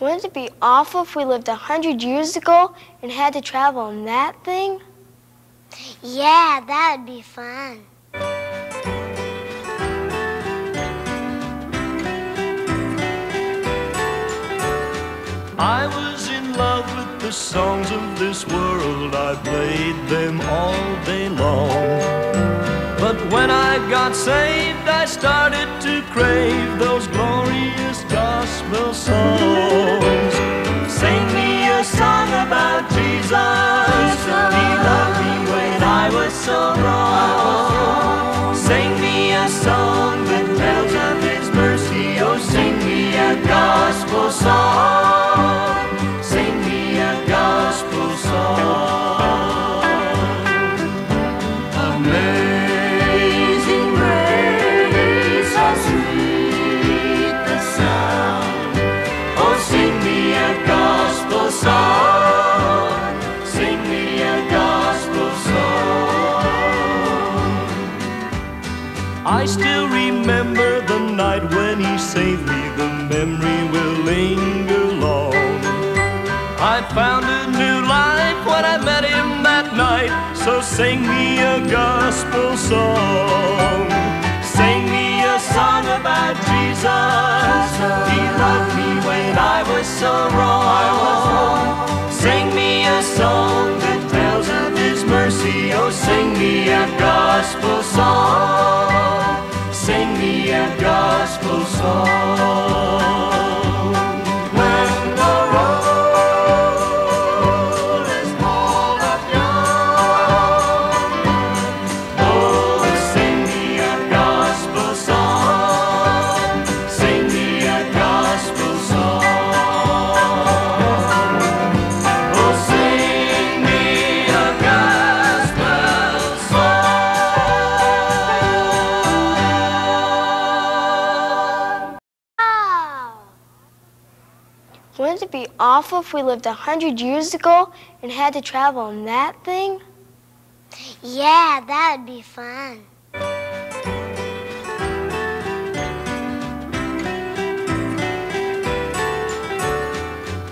Wouldn't it be awful if we lived a hundred years ago and had to travel in that thing? Yeah, that'd be fun. I was in love with the songs of this world. I played them all day long. I got saved, I started to crave those glorious gospel songs. Sing me a song about Jesus. He loved me when I was so wrong. I still remember the night when he saved me. The memory will linger long. I found a new life when I met him that night. So sing me a gospel song. Sing me a song about Jesus. He loved me when I was so wrong. Sing me a song that tells of his mercy. Oh, sing me a gospel song. Gospel Wouldn't it be awful if we lived a hundred years ago and had to travel in that thing? yeah, that'd be fun.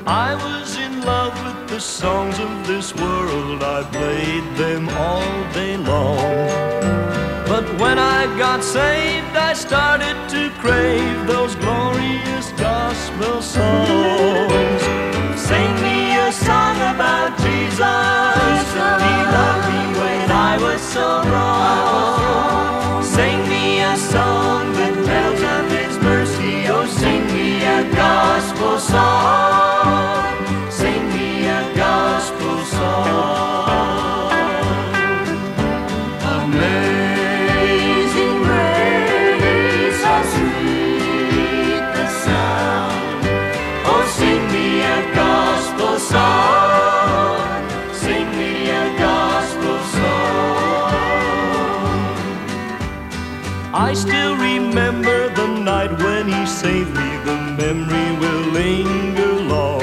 I was in love with the songs of this world. I played them all day long. But when I got saved, I started to crave those glorious gospel songs. I still remember the night when he saved me. The memory will linger long.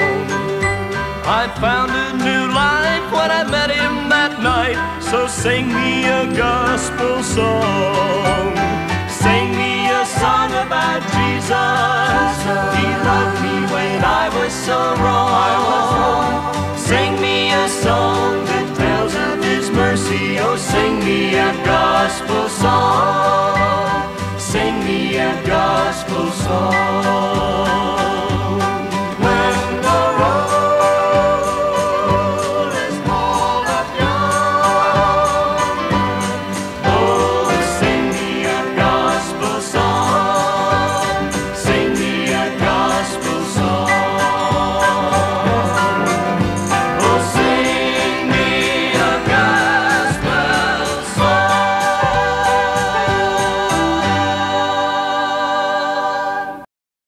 I found a new life when I met him that night. So sing me a gospel song. Sing me a song about Jesus. He loved me when I was so wrong. Sing me a song that tells of his mercy. Oh, sing me a gospel